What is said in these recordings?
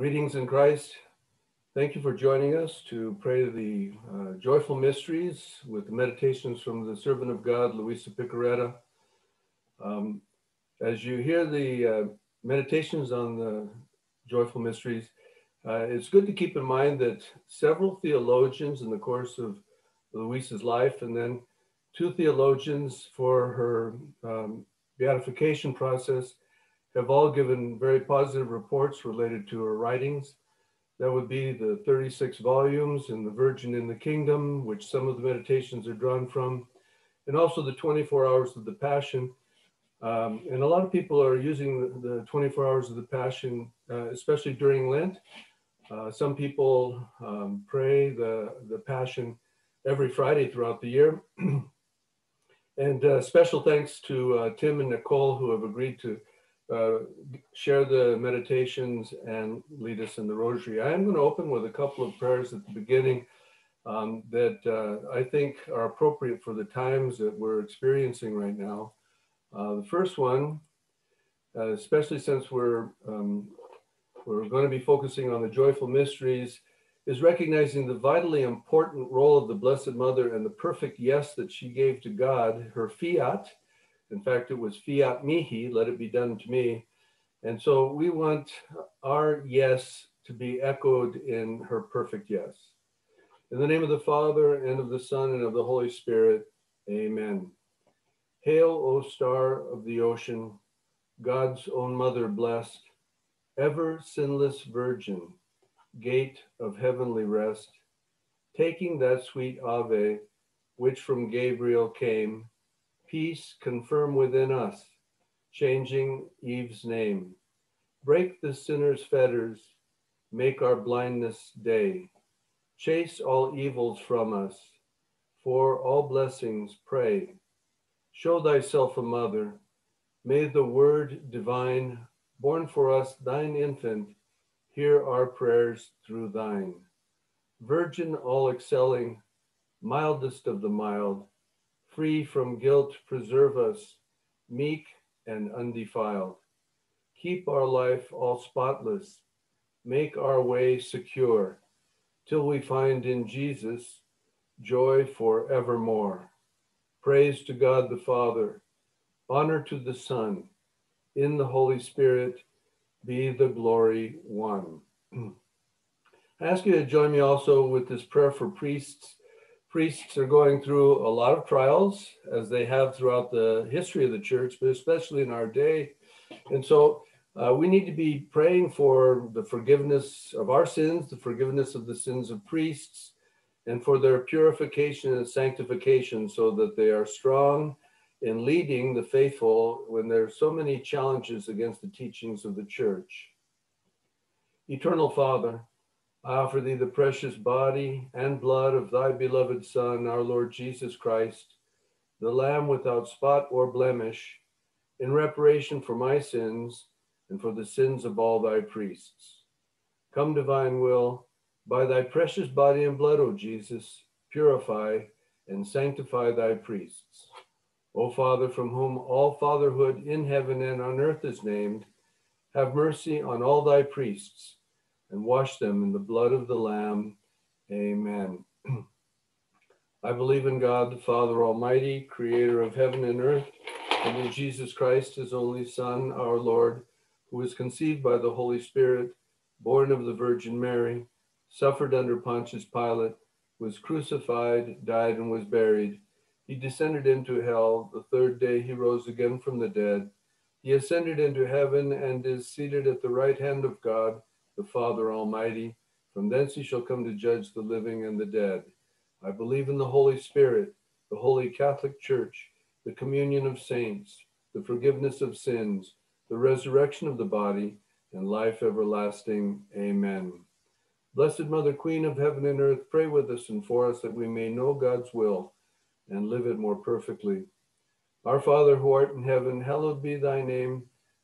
Greetings in Christ. Thank you for joining us to pray the uh, joyful mysteries with the meditations from the servant of God, Luisa Piccarreta. Um, as you hear the uh, meditations on the joyful mysteries, uh, it's good to keep in mind that several theologians in the course of Luisa's life, and then two theologians for her um, beatification process, have all given very positive reports related to her writings. That would be the 36 volumes in The Virgin in the Kingdom, which some of the meditations are drawn from, and also the 24 Hours of the Passion. Um, and a lot of people are using the, the 24 Hours of the Passion, uh, especially during Lent. Uh, some people um, pray the, the Passion every Friday throughout the year. and uh, special thanks to uh, Tim and Nicole who have agreed to uh, share the meditations and lead us in the rosary. I am going to open with a couple of prayers at the beginning um, that uh, I think are appropriate for the times that we're experiencing right now. Uh, the first one, uh, especially since we're um, we're going to be focusing on the joyful mysteries, is recognizing the vitally important role of the Blessed Mother and the perfect yes that she gave to God, her fiat, in fact, it was fiat mihi, let it be done to me. And so we want our yes to be echoed in her perfect yes. In the name of the Father, and of the Son, and of the Holy Spirit, amen. Hail, O star of the ocean, God's own mother blessed, ever sinless virgin, gate of heavenly rest, taking that sweet Ave, which from Gabriel came, Peace confirm within us, changing Eve's name. Break the sinner's fetters, make our blindness day. Chase all evils from us, for all blessings pray. Show thyself a mother, may the word divine, born for us thine infant, hear our prayers through thine. Virgin all excelling, mildest of the mild, free from guilt, preserve us, meek and undefiled. Keep our life all spotless, make our way secure, till we find in Jesus joy forevermore. Praise to God the Father, honor to the Son, in the Holy Spirit be the glory one. I ask you to join me also with this prayer for priests priests are going through a lot of trials as they have throughout the history of the church, but especially in our day. And so uh, we need to be praying for the forgiveness of our sins, the forgiveness of the sins of priests, and for their purification and sanctification so that they are strong in leading the faithful when there are so many challenges against the teachings of the church. Eternal Father, I offer thee the precious body and blood of thy beloved Son, our Lord Jesus Christ, the Lamb without spot or blemish, in reparation for my sins and for the sins of all thy priests. Come, divine will, by thy precious body and blood, O Jesus, purify and sanctify thy priests. O Father, from whom all fatherhood in heaven and on earth is named, have mercy on all thy priests and wash them in the blood of the Lamb. Amen. I believe in God, the Father Almighty, creator of heaven and earth, and in Jesus Christ, his only Son, our Lord, who was conceived by the Holy Spirit, born of the Virgin Mary, suffered under Pontius Pilate, was crucified, died, and was buried. He descended into hell. The third day he rose again from the dead. He ascended into heaven and is seated at the right hand of God the Father Almighty. From thence he shall come to judge the living and the dead. I believe in the Holy Spirit, the Holy Catholic Church, the communion of saints, the forgiveness of sins, the resurrection of the body, and life everlasting. Amen. Blessed Mother, Queen of heaven and earth, pray with us and for us that we may know God's will and live it more perfectly. Our Father who art in heaven, hallowed be thy name.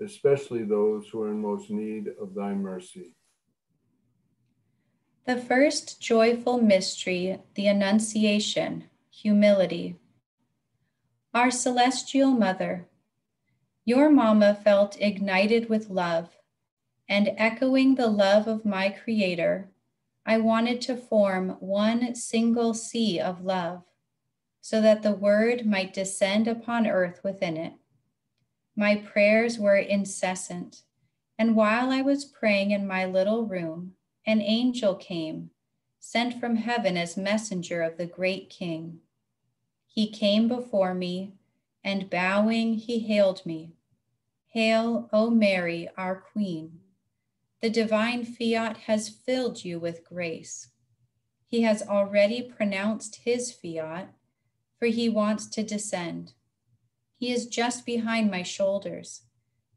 especially those who are in most need of thy mercy. The first joyful mystery, the Annunciation, humility. Our celestial mother, your mama felt ignited with love, and echoing the love of my Creator, I wanted to form one single sea of love so that the word might descend upon earth within it. My prayers were incessant, and while I was praying in my little room, an angel came, sent from heaven as messenger of the great King. He came before me, and bowing, he hailed me. Hail, O Mary, our Queen. The divine fiat has filled you with grace. He has already pronounced his fiat, for he wants to descend. He is just behind my shoulders,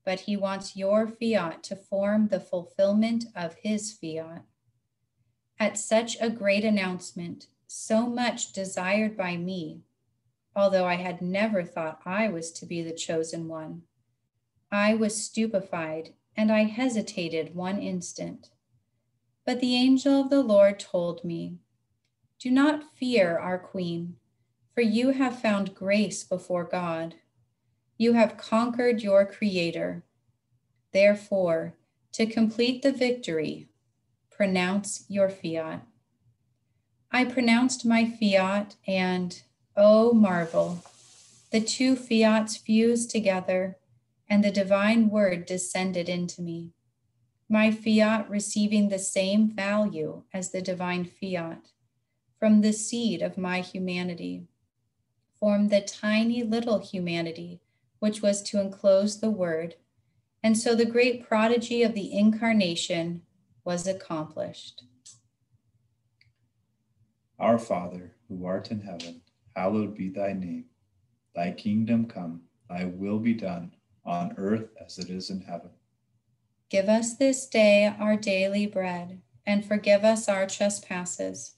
but he wants your fiat to form the fulfillment of his fiat. At such a great announcement, so much desired by me, although I had never thought I was to be the chosen one, I was stupefied and I hesitated one instant. But the angel of the Lord told me, Do not fear, our queen, for you have found grace before God. You have conquered your creator. Therefore, to complete the victory, pronounce your fiat. I pronounced my fiat, and, oh marvel, the two fiats fused together and the divine word descended into me. My fiat receiving the same value as the divine fiat from the seed of my humanity, formed the tiny little humanity which was to enclose the word. And so the great prodigy of the incarnation was accomplished. Our Father, who art in heaven, hallowed be thy name. Thy kingdom come, thy will be done on earth as it is in heaven. Give us this day our daily bread, and forgive us our trespasses,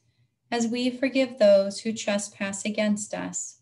as we forgive those who trespass against us.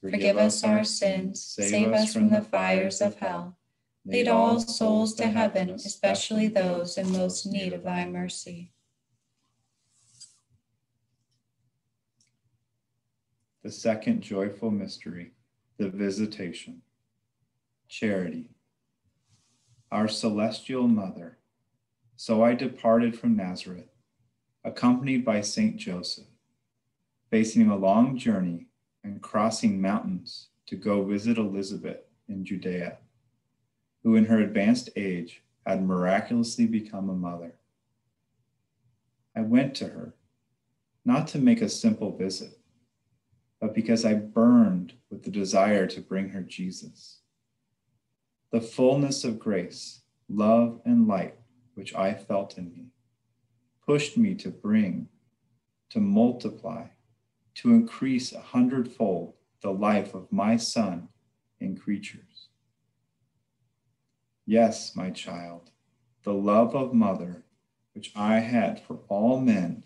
Forgive us our sins, save us from the fires of hell. Lead all souls to heaven, especially those in most need of thy mercy. The second joyful mystery, the Visitation. Charity. Our celestial mother. So I departed from Nazareth, accompanied by Saint Joseph, facing a long journey and crossing mountains to go visit Elizabeth in Judea, who in her advanced age had miraculously become a mother. I went to her, not to make a simple visit, but because I burned with the desire to bring her Jesus. The fullness of grace, love, and light which I felt in me pushed me to bring, to multiply, to increase a hundredfold the life of my Son in creatures. Yes, my child, the love of mother which I had for all men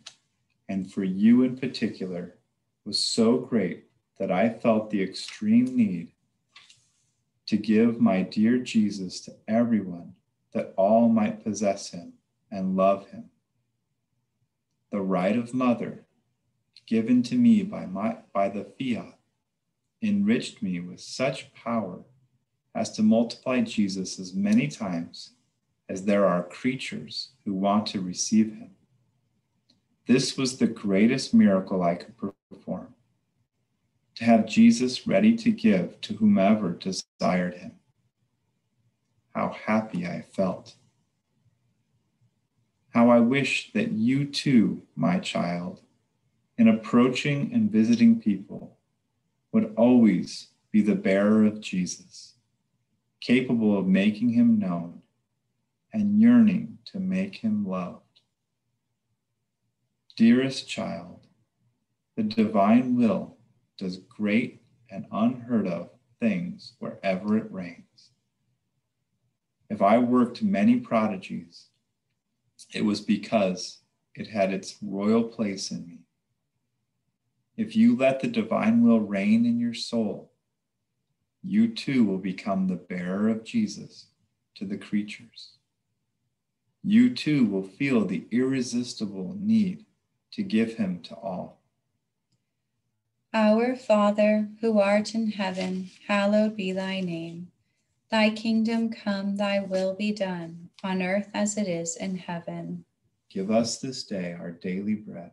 and for you in particular was so great that I felt the extreme need to give my dear Jesus to everyone that all might possess him and love him. The right of mother given to me by, my, by the fiat enriched me with such power as to multiply Jesus as many times as there are creatures who want to receive him. This was the greatest miracle I could perform to have Jesus ready to give to whomever desired him. How happy I felt. How I wish that you too, my child, in approaching and visiting people, would always be the bearer of Jesus, capable of making him known and yearning to make him loved. Dearest child, the divine will does great and unheard of things wherever it reigns. If I worked many prodigies, it was because it had its royal place in me. If you let the divine will reign in your soul, you too will become the bearer of Jesus to the creatures. You too will feel the irresistible need to give him to all. Our Father, who art in heaven, hallowed be thy name. Thy kingdom come, thy will be done, on earth as it is in heaven. Give us this day our daily bread,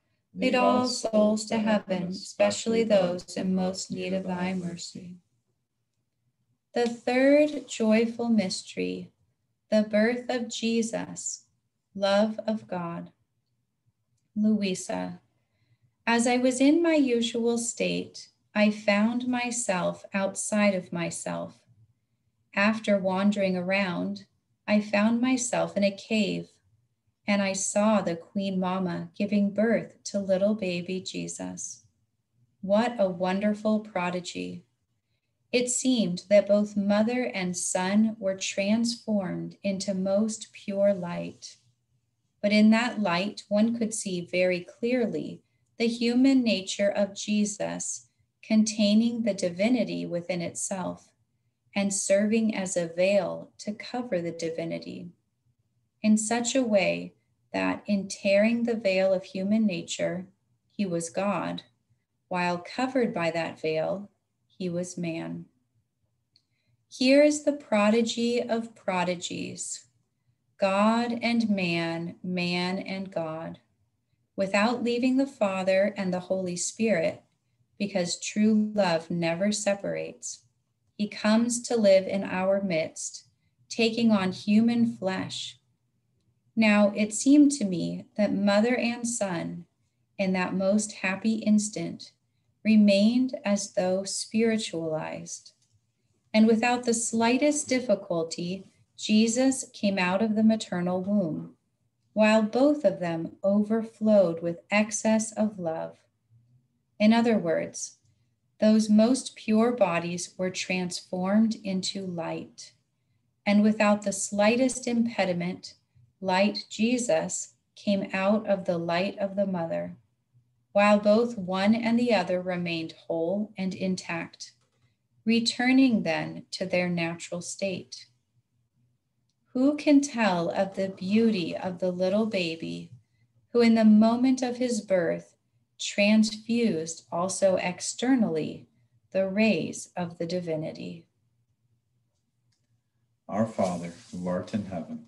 Lead all souls to heaven, especially those in most need of thy mercy. The third joyful mystery, the birth of Jesus, love of God. Luisa, as I was in my usual state, I found myself outside of myself. After wandering around, I found myself in a cave, and I saw the Queen Mama giving birth to little baby Jesus. What a wonderful prodigy! It seemed that both mother and son were transformed into most pure light. But in that light, one could see very clearly the human nature of Jesus containing the divinity within itself and serving as a veil to cover the divinity in such a way that in tearing the veil of human nature, he was God, while covered by that veil, he was man. Here is the prodigy of prodigies God and man, man and God, without leaving the Father and the Holy Spirit, because true love never separates. He comes to live in our midst, taking on human flesh. Now it seemed to me that mother and son, in that most happy instant, remained as though spiritualized. And without the slightest difficulty, Jesus came out of the maternal womb, while both of them overflowed with excess of love. In other words, those most pure bodies were transformed into light. And without the slightest impediment, light Jesus came out of the light of the mother, while both one and the other remained whole and intact, returning then to their natural state. Who can tell of the beauty of the little baby who, in the moment of his birth, transfused also externally the rays of the divinity. Our Father, who art in heaven,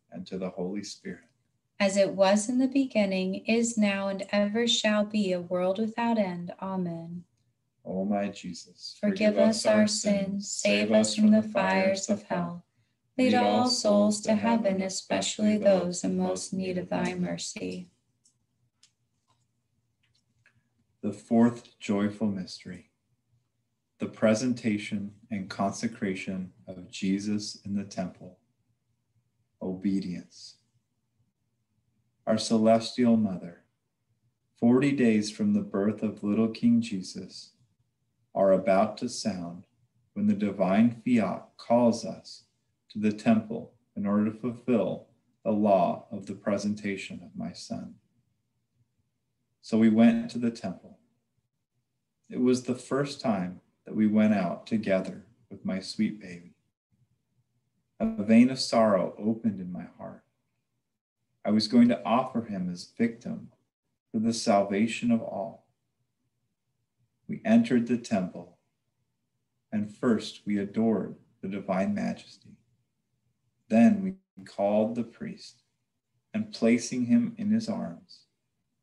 and to the Holy Spirit. As it was in the beginning, is now, and ever shall be, a world without end. Amen. O my Jesus, Forgive us our sins, save us from the fires of hell. Lead all souls to heaven, especially those in most need of thy mercy. The fourth joyful mystery the presentation and consecration of Jesus in the temple. Obedience. Our celestial mother, 40 days from the birth of little King Jesus, are about to sound when the divine fiat calls us to the temple in order to fulfill the law of the presentation of my son. So we went to the temple. It was the first time that we went out together with my sweet baby. A vein of sorrow opened in my heart. I was going to offer him as victim for the salvation of all. We entered the temple, and first we adored the divine majesty. Then we called the priest, and placing him in his arms,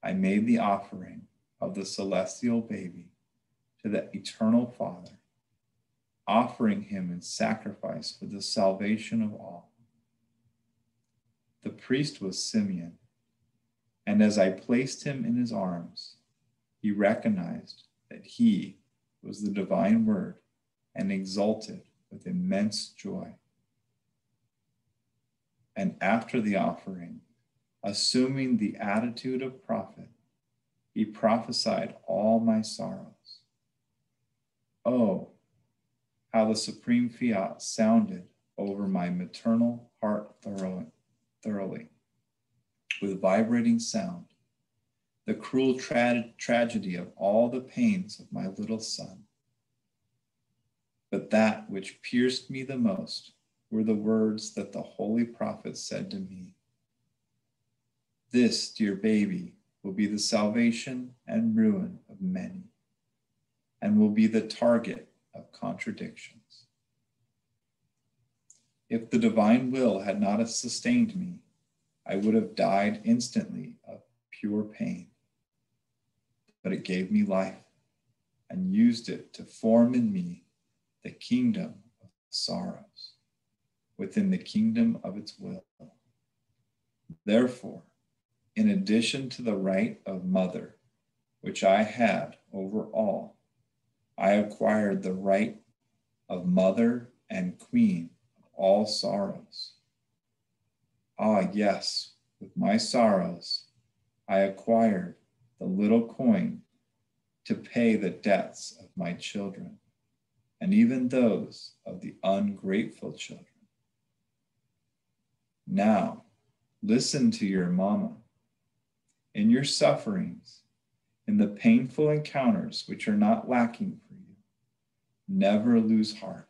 I made the offering of the celestial baby to the eternal Father, offering him in sacrifice for the salvation of all. The priest was Simeon, and as I placed him in his arms, he recognized that he was the divine word and exulted with immense joy. And after the offering, assuming the attitude of prophet, he prophesied all my sorrows Oh, how the supreme fiat sounded over my maternal heart thoroughly, with vibrating sound. the cruel tra- tragedy of all the pains of my little son. But that which pierced me the most were the words that the holy prophet said to me This, dear baby, will be the salvation and ruin of many, and will be the target of contradictions. If the divine will had not sustained me, I would have died instantly of pure pain. But it gave me life and used it to form in me the kingdom of sorrows within the kingdom of its will. Therefore, in addition to the right of mother, which I had over all, I acquired the right of mother and queen of all sorrows. Ah, yes, with my sorrows, I acquired the little coin to pay the debts of my children, and even those of the ungrateful children. Now, listen to your mama. In your sufferings, in the painful encounters which are not lacking for you, never lose heart.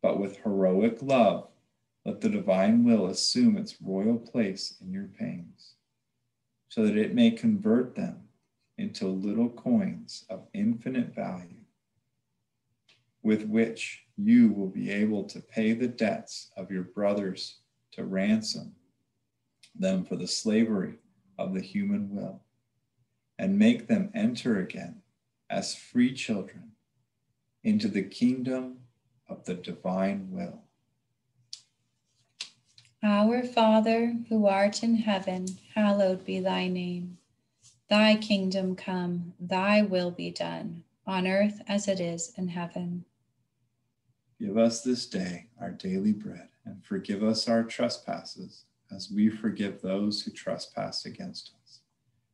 But with heroic love, let the divine will assume its royal place in your pains, so that it may convert them into little coins of infinite value, with which you will be able to pay the debts of your brothers to ransom them for the slavery of the human will and make them enter again as free children into the kingdom of the divine will. Our Father, who art in heaven, hallowed be thy name. Thy kingdom come, thy will be done, on earth as it is in heaven. Give us this day our daily bread, and forgive us our trespasses, as we forgive those who trespass against us.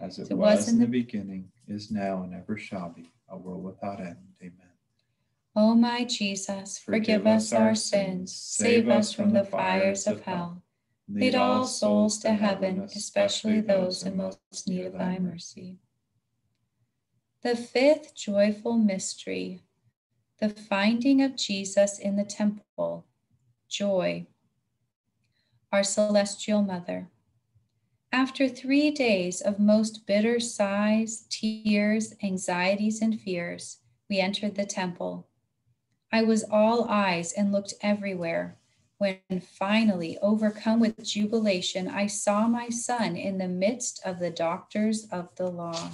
As it It was, was in the the- beginning, is now, and ever shall be, a world without end. Amen. O my Jesus, forgive us our sins, save us from the fires of hell. Lead all souls to heaven, especially those in most need of thy mercy. The fifth joyful mystery, the finding of Jesus in the temple. Joy. Our celestial mother. After three days of most bitter sighs, tears, anxieties, and fears, we entered the temple. I was all eyes and looked everywhere. When finally, overcome with jubilation, I saw my son in the midst of the doctors of the law.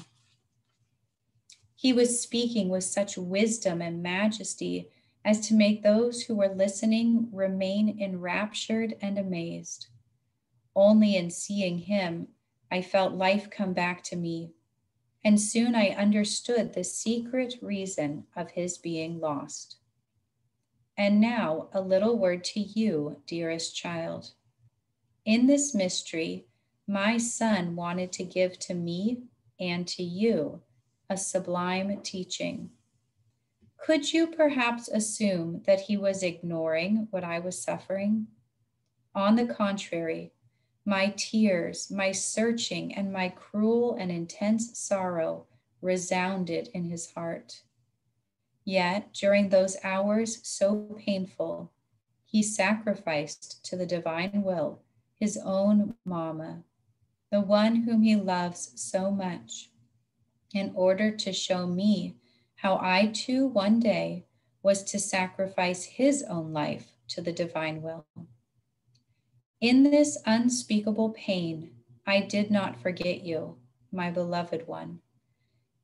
He was speaking with such wisdom and majesty as to make those who were listening remain enraptured and amazed. Only in seeing him, I felt life come back to me, and soon I understood the secret reason of his being lost. And now, a little word to you, dearest child. In this mystery, my son wanted to give to me and to you a sublime teaching. Could you perhaps assume that he was ignoring what I was suffering? On the contrary, my tears, my searching, and my cruel and intense sorrow resounded in his heart. Yet during those hours so painful, he sacrificed to the divine will his own Mama, the one whom he loves so much, in order to show me how I too one day was to sacrifice his own life to the divine will. In this unspeakable pain, I did not forget you, my beloved one.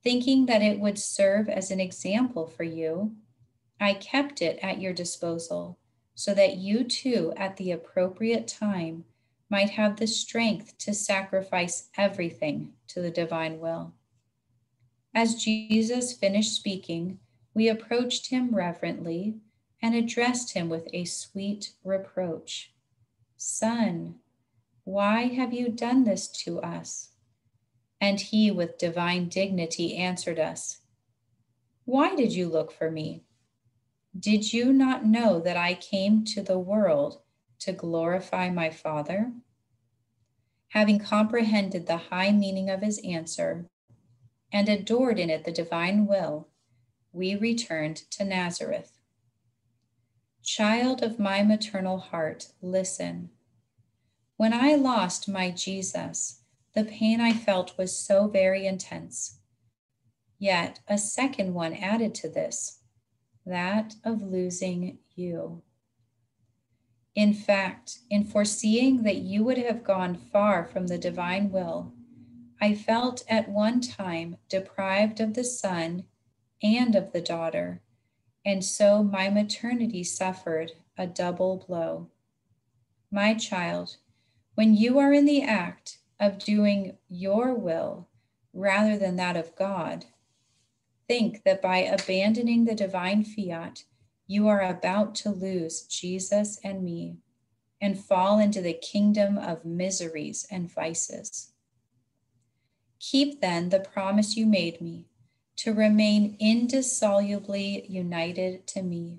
Thinking that it would serve as an example for you, I kept it at your disposal so that you too, at the appropriate time, might have the strength to sacrifice everything to the divine will. As Jesus finished speaking, we approached him reverently and addressed him with a sweet reproach Son, why have you done this to us? And he, with divine dignity, answered us Why did you look for me? Did you not know that I came to the world to glorify my Father? Having comprehended the high meaning of his answer and adored in it the divine will, we returned to Nazareth. Child of my maternal heart, listen. When I lost my Jesus, the pain I felt was so very intense. Yet a second one added to this that of losing you. In fact, in foreseeing that you would have gone far from the divine will, I felt at one time deprived of the son and of the daughter, and so my maternity suffered a double blow. My child, when you are in the act of doing your will rather than that of God, think that by abandoning the divine fiat, you are about to lose Jesus and me and fall into the kingdom of miseries and vices. Keep then the promise you made me to remain indissolubly united to me,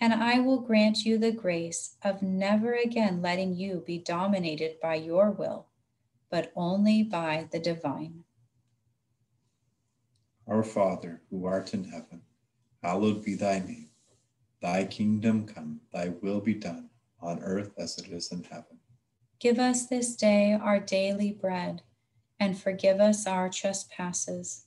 and I will grant you the grace of never again letting you be dominated by your will, but only by the divine. Our Father, who art in heaven, hallowed be thy name. Thy kingdom come, thy will be done, on earth as it is in heaven. Give us this day our daily bread, and forgive us our trespasses,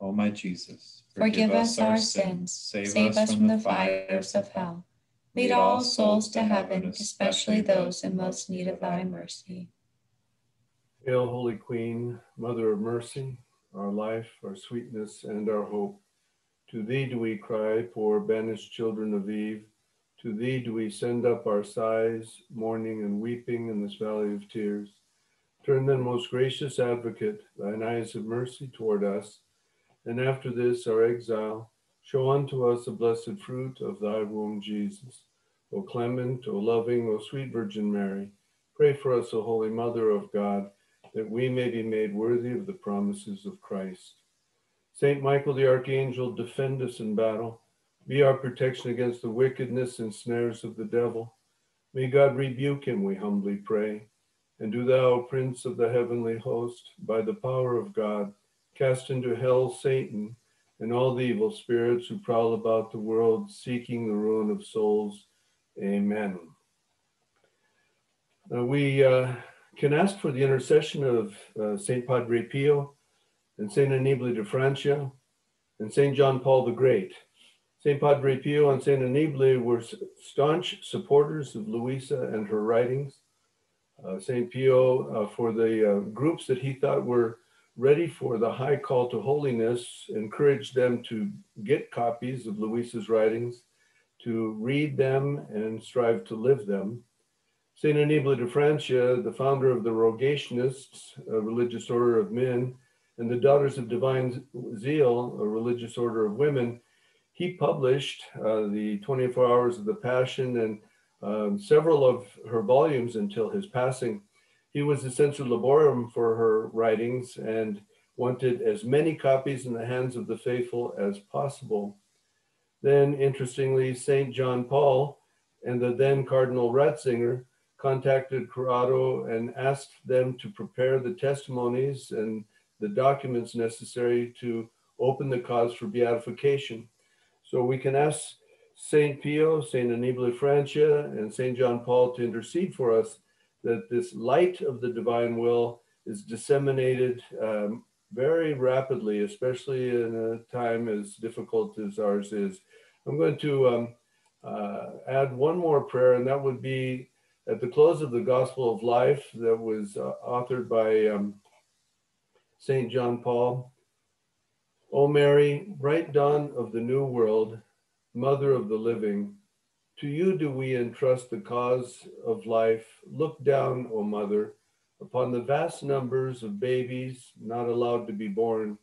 O my Jesus, Forgive us our sins, save us from the fires of hell. Lead all souls to heaven, especially those in most need of thy mercy. Hail, Holy Queen, Mother of Mercy, our life, our sweetness, and our hope. To thee do we cry, poor banished children of Eve. To thee do we send up our sighs, mourning and weeping in this valley of tears. Turn then, most gracious advocate, thine eyes of mercy toward us, and after this our exile, show unto us the blessed fruit of thy womb, Jesus. O clement, O loving, O sweet Virgin Mary, pray for us, O Holy Mother of God, that we may be made worthy of the promises of Christ. Saint Michael the Archangel, defend us in battle. Be our protection against the wickedness and snares of the devil. May God rebuke him, we humbly pray. And do thou, Prince of the heavenly host, by the power of God, cast into hell Satan and all the evil spirits who prowl about the world seeking the ruin of souls. Amen. We uh, can ask for the intercession of uh, St. Padre Pio and St. Annibale de Francia and St. John Paul the Great. St. Padre Pio and St. Annibale were staunch supporters of Luisa and her writings. Uh, St. Pio, uh, for the uh, groups that he thought were ready for the high call to holiness, encourage them to get copies of Luisa's writings, to read them and strive to live them. St. Annibale de Francia, the founder of the Rogationists, a religious order of men, and the Daughters of Divine Zeal, a religious order of women, he published uh, the 24 Hours of the Passion and um, several of her volumes until his passing. He was the censor librorum for her writings and wanted as many copies in the hands of the faithful as possible. Then, interestingly, St. John Paul and the then Cardinal Ratzinger contacted Corrado and asked them to prepare the testimonies and the documents necessary to open the cause for beatification. So we can ask St. Pio, St. Annibale Francia, and St. John Paul to intercede for us that this light of the divine will is disseminated um, very rapidly, especially in a time as difficult as ours is. I'm going to um, uh, add one more prayer, and that would be at the close of the Gospel of Life that was uh, authored by um, St. John Paul. O Mary, bright dawn of the new world, mother of the living, to you do we entrust the cause of life. Look down, O mother, upon the vast numbers of babies not allowed to be born,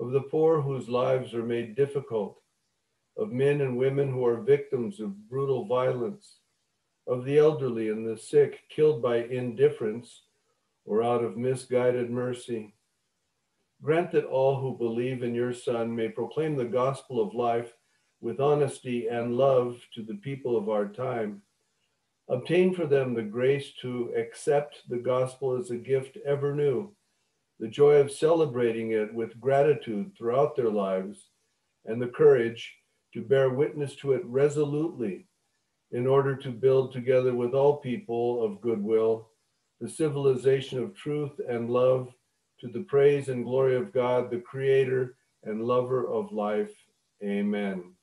of the poor whose lives are made difficult, of men and women who are victims of brutal violence, of the elderly and the sick killed by indifference or out of misguided mercy. Grant that all who believe in your Son may proclaim the gospel of life with honesty and love to the people of our time. Obtain for them the grace to accept the gospel as a gift ever new, the joy of celebrating it with gratitude throughout their lives, and the courage to bear witness to it resolutely in order to build together with all people of goodwill the civilization of truth and love to the praise and glory of God, the creator and lover of life. Amen.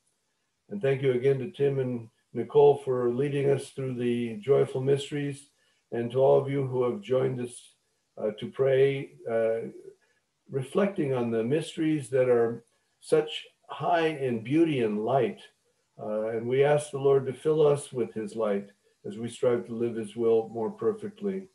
And thank you again to Tim and Nicole for leading us through the joyful mysteries, and to all of you who have joined us uh, to pray, uh, reflecting on the mysteries that are such high in beauty and light. Uh, and we ask the Lord to fill us with his light as we strive to live his will more perfectly.